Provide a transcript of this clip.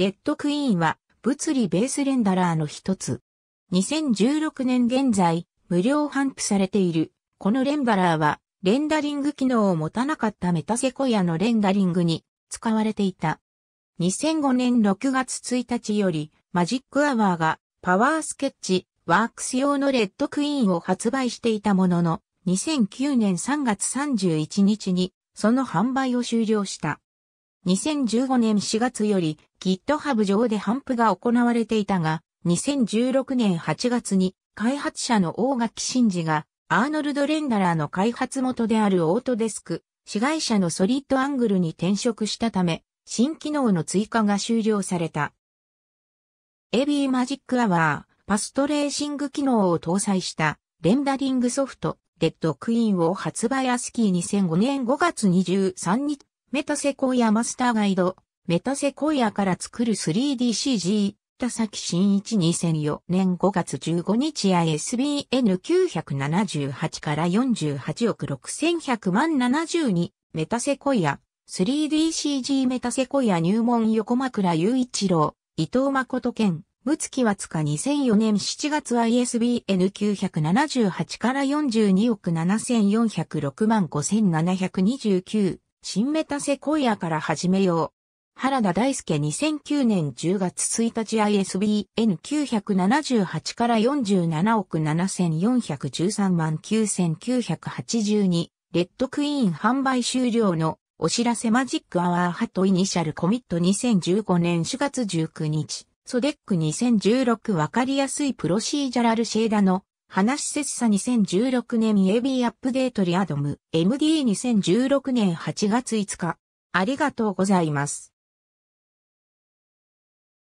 レッドクイーンは物理ベースレンダラーの一つ。2016年現在、無料頒布されている、このレンダラーは、レンダリング機能を持たなかったメタセコイアのレンダリングに使われていた。2005年6月1日より、マジックアワーがパワースケッチ、ワークス用のレッドクイーンを発売していたものの、2009年3月31日にその販売を終了した。2015年4月より GitHub 上で頒布が行われていたが、2016年8月に開発者の大垣真二がアーノルド・レンダラーの開発元であるオートデスク、市街者のソリッドアングルに転職したため、新機能の追加が終了された。AB マジックアワー、パストレーシング機能を搭載したレンダリングソフト、レッドクイーンを発売アスキー2005年5月23日メタセコイアマスターガイド、メタセコイアから作る 3DCG、田崎新一2004年5月15日 ISBN 978から48億6100万72、メタセコイア、3DCG メタセコイア入門横枕雄一郎、伊藤誠。健、むつきはつか2004年7月 ISBN 978から42億7406万5729新メタセコイアから始めよう。原田大輔2009年10月1日 ISBN 978から47億7413万9982レッドクイーン販売終了のお知らせマジックアワーハットイニシャルコミット2015年4月19日ソデック2016わかりやすいプロシージャラルシェーダの話せっさ2016年 AB アップデートリアドム MD2016 年8月5日。ありがとうございます。